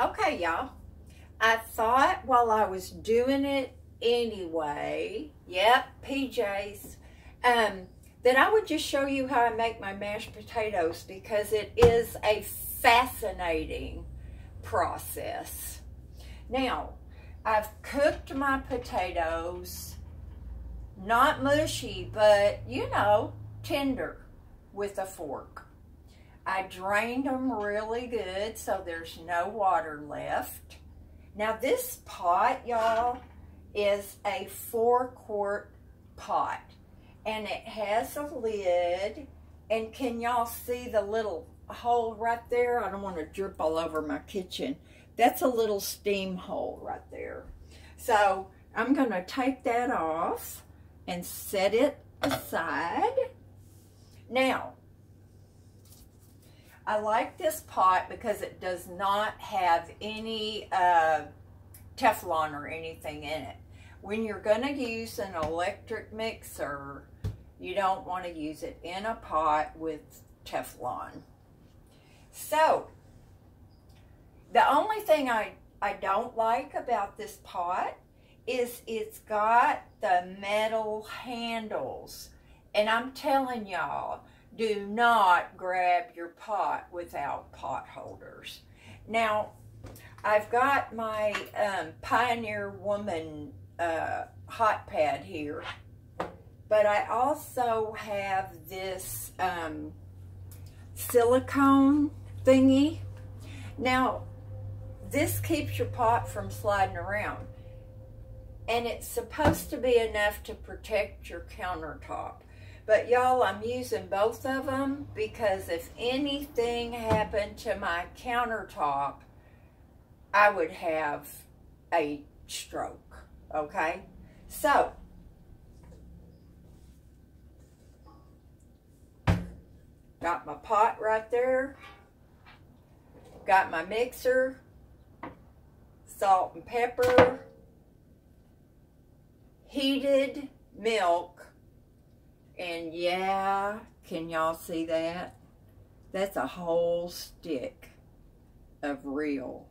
Okay, y'all. I thought while I was doing it anyway, yep, PJs, um, that I would just show you how I make my mashed potatoes because it is a fascinating process. Now, I've cooked my potatoes, not mushy, but you know, tender with a fork. I drained them really good so there's no water left. Now this pot, y'all, is a four quart pot and it has a lid and can y'all see the little hole right there? I don't want to drip all over my kitchen. That's a little steam hole right there. So I'm going to take that off and set it aside. Now, I like this pot because it does not have any uh, Teflon or anything in it. When you're going to use an electric mixer, you don't want to use it in a pot with Teflon. So, the only thing I, I don't like about this pot is it's got the metal handles. And I'm telling y'all, do not grab your pot without pot holders. Now, I've got my um, Pioneer Woman uh, hot pad here, but I also have this um, silicone thingy. Now, this keeps your pot from sliding around. And it's supposed to be enough to protect your countertop. But y'all, I'm using both of them because if anything happened to my countertop, I would have a stroke, okay? So, got my pot right there, got my mixer, salt and pepper, heated milk, and yeah, can y'all see that? That's a whole stick of real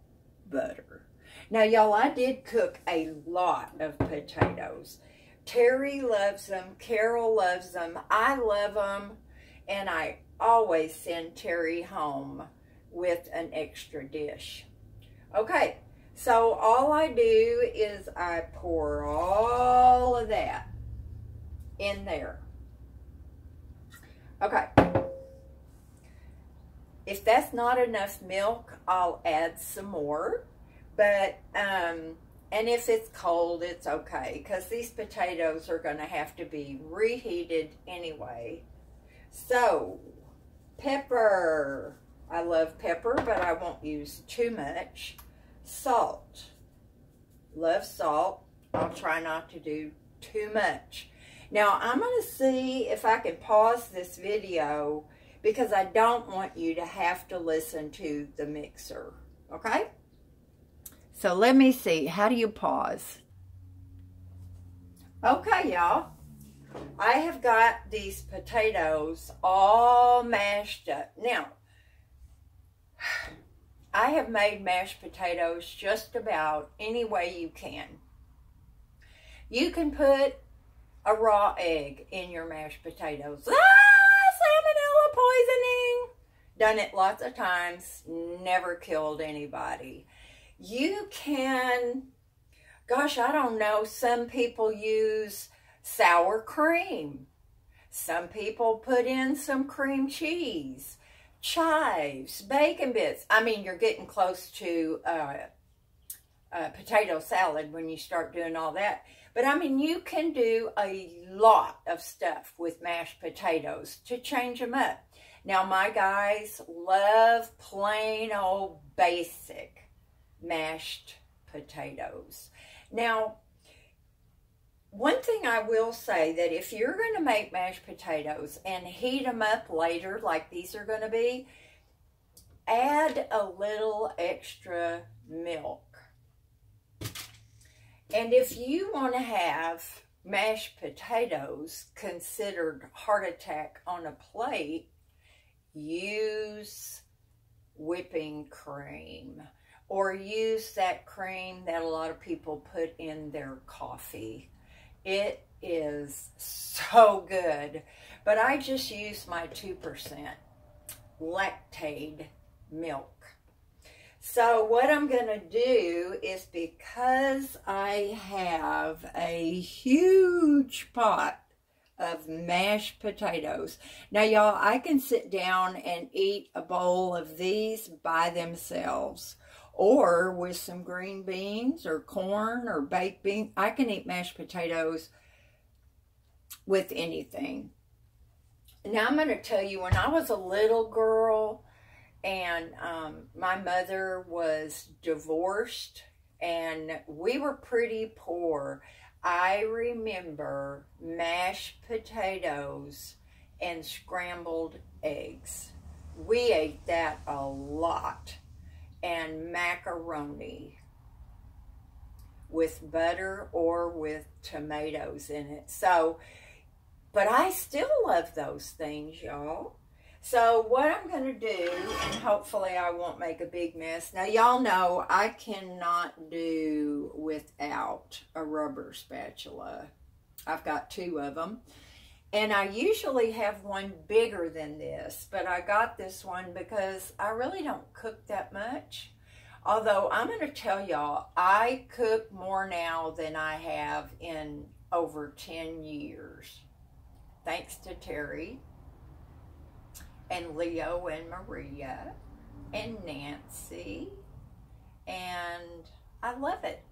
butter. Now, y'all, I did cook a lot of potatoes. Terry loves them. Carol loves them. I love them. And I always send Terry home with an extra dish. Okay, so all I do is I pour all of that in there. Okay. If that's not enough milk, I'll add some more. But, um, and if it's cold, it's okay. Because these potatoes are going to have to be reheated anyway. So, pepper. I love pepper, but I won't use too much. Salt. Love salt. I'll try not to do too much. Now, I'm going to see if I can pause this video because I don't want you to have to listen to the mixer, okay? So let me see. How do you pause? Okay, y'all. I have got these potatoes all mashed up. Now, I have made mashed potatoes just about any way you can. You can put a raw egg in your mashed potatoes. Ah, salmonella poisoning. Done it lots of times, never killed anybody. You can, gosh, I don't know, some people use sour cream. Some people put in some cream cheese, chives, bacon bits. I mean, you're getting close to uh, uh, potato salad when you start doing all that. But I mean, you can do a lot of stuff with mashed potatoes to change them up. Now, my guys love plain old basic mashed potatoes. Now, one thing I will say that if you're going to make mashed potatoes and heat them up later like these are going to be, add a little extra milk. And if you want to have mashed potatoes considered heart attack on a plate, use whipping cream or use that cream that a lot of people put in their coffee. It is so good. But I just use my 2% Lactaid milk. So what I'm going to do is because I have a huge pot of mashed potatoes. Now, y'all, I can sit down and eat a bowl of these by themselves or with some green beans or corn or baked beans. I can eat mashed potatoes with anything. Now, I'm going to tell you, when I was a little girl and um, my mother was divorced and we were pretty poor, I remember mashed potatoes and scrambled eggs. We ate that a lot. And macaroni with butter or with tomatoes in it. So, but I still love those things, y'all. So what I'm going to do, and hopefully I won't make a big mess. Now, y'all know I cannot do without a rubber spatula. I've got two of them. And I usually have one bigger than this, but I got this one because I really don't cook that much. Although I'm going to tell y'all, I cook more now than I have in over 10 years. Thanks to Terry and Leo and Maria and Nancy. And I love it.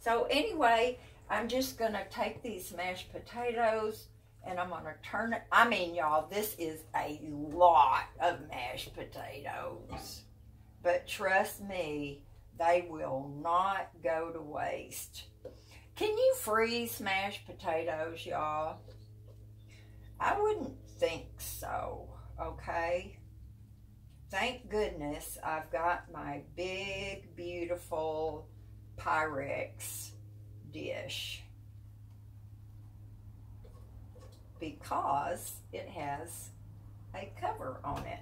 So anyway, I'm just going to take these mashed potatoes and I'm going to turn it. I mean, y'all, this is a lot of mashed potatoes. But trust me, they will not go to waste. Can you freeze mashed potatoes, y'all? I wouldn't think so okay? Thank goodness I've got my big, beautiful Pyrex dish because it has a cover on it.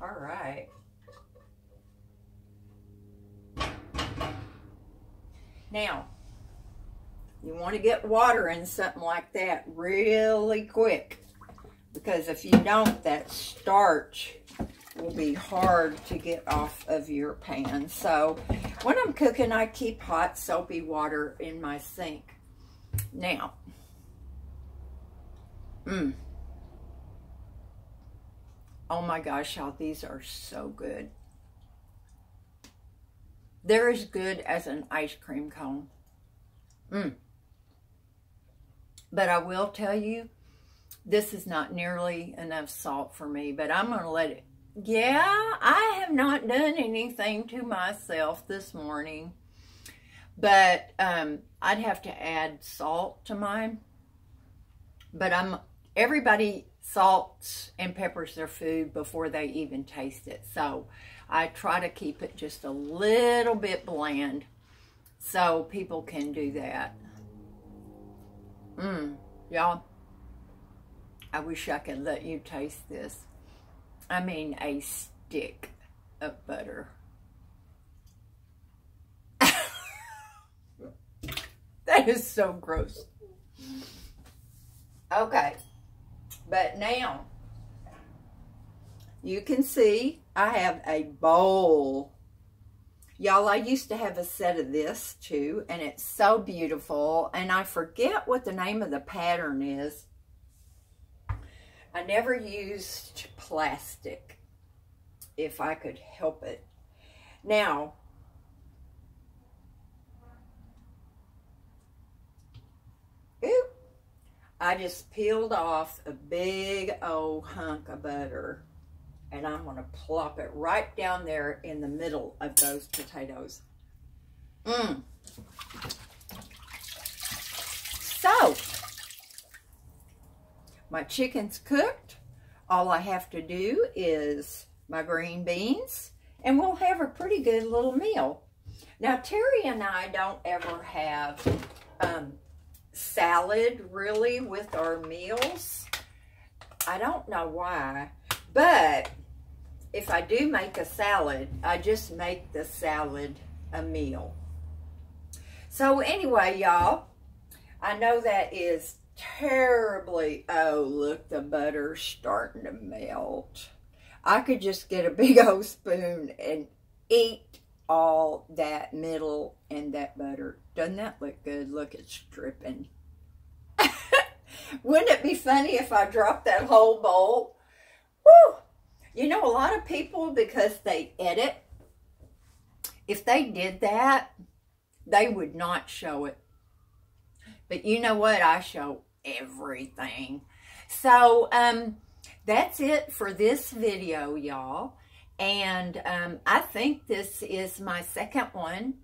All right. Now, you want to get water in something like that really quick because if you don't, that starch will be hard to get off of your pan. So when I'm cooking, I keep hot soapy water in my sink. Now, mmm. Oh my gosh, y'all, these are so good. They're as good as an ice cream cone. Mm. But I will tell you, this is not nearly enough salt for me, but I'm going to let it. Yeah, I have not done anything to myself this morning, but um, I'd have to add salt to mine. But I'm everybody salts and peppers their food before they even taste it. So I try to keep it just a little bit bland so people can do that. Mmm, y'all, I wish I could let you taste this. I mean, a stick of butter. that is so gross. Okay, but now you can see I have a bowl. Y'all, I used to have a set of this too, and it's so beautiful. And I forget what the name of the pattern is. I never used plastic if I could help it. Now, oop, I just peeled off a big old hunk of butter and I'm going to plop it right down there in the middle of those potatoes. Mmm. So, my chicken's cooked. All I have to do is my green beans, and we'll have a pretty good little meal. Now, Terry and I don't ever have um, salad really with our meals. I don't know why, but if I do make a salad, I just make the salad a meal. So anyway, y'all, I know that is terribly, oh, look, the butter's starting to melt. I could just get a big old spoon and eat all that middle and that butter. Doesn't that look good? Look, it's dripping. Wouldn't it be funny if I dropped that whole bowl? Woo! You know, a lot of people, because they edit, if they did that, they would not show it. But you know what? I show everything. So, um, that's it for this video, y'all. And um, I think this is my second one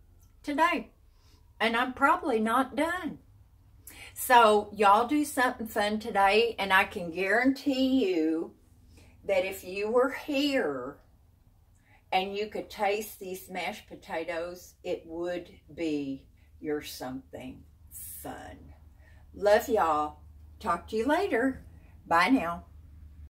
today. And I'm probably not done. So y'all do something fun today. And I can guarantee you that if you were here and you could taste these mashed potatoes, it would be your something fun. Love y'all. Talk to you later. Bye now.